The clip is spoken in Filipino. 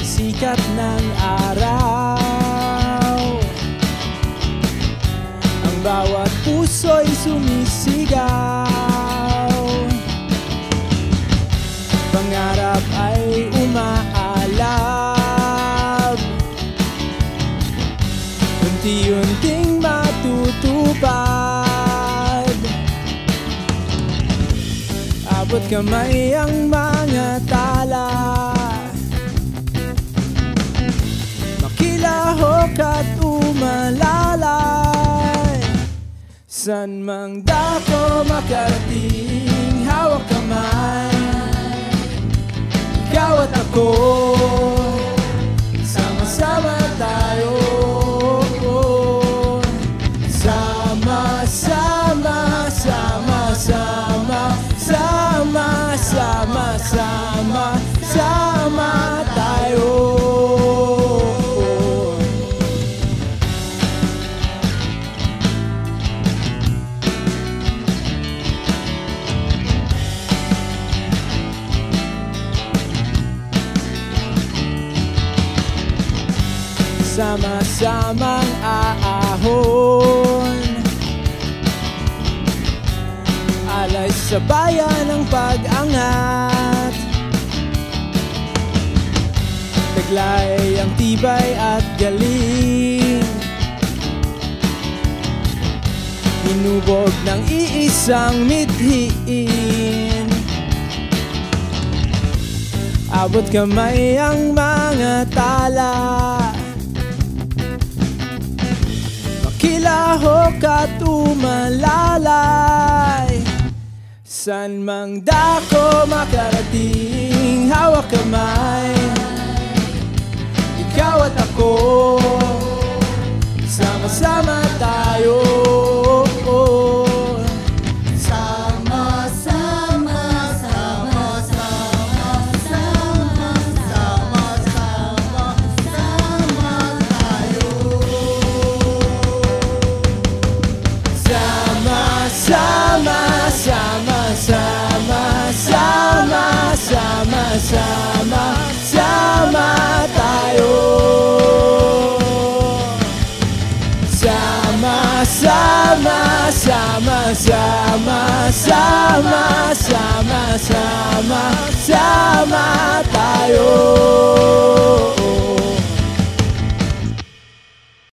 sikat ng araw. Ang bawat puso'y sumisigaw. Pangarap ay umaalab. Unti-unting matutupad. Abot kamay ang mga tala San mang dako makarating Hawak kamay. Ikaw at ako Sama-samang aahon. Alay sa bayan ang pag-angat. Taglay ang tibay at galing. Hinubog ng iisang mithiin. Abot kamay ang mga tala San mang dako makarating. Hawak kamay Sama, sama, sama, sama, sama.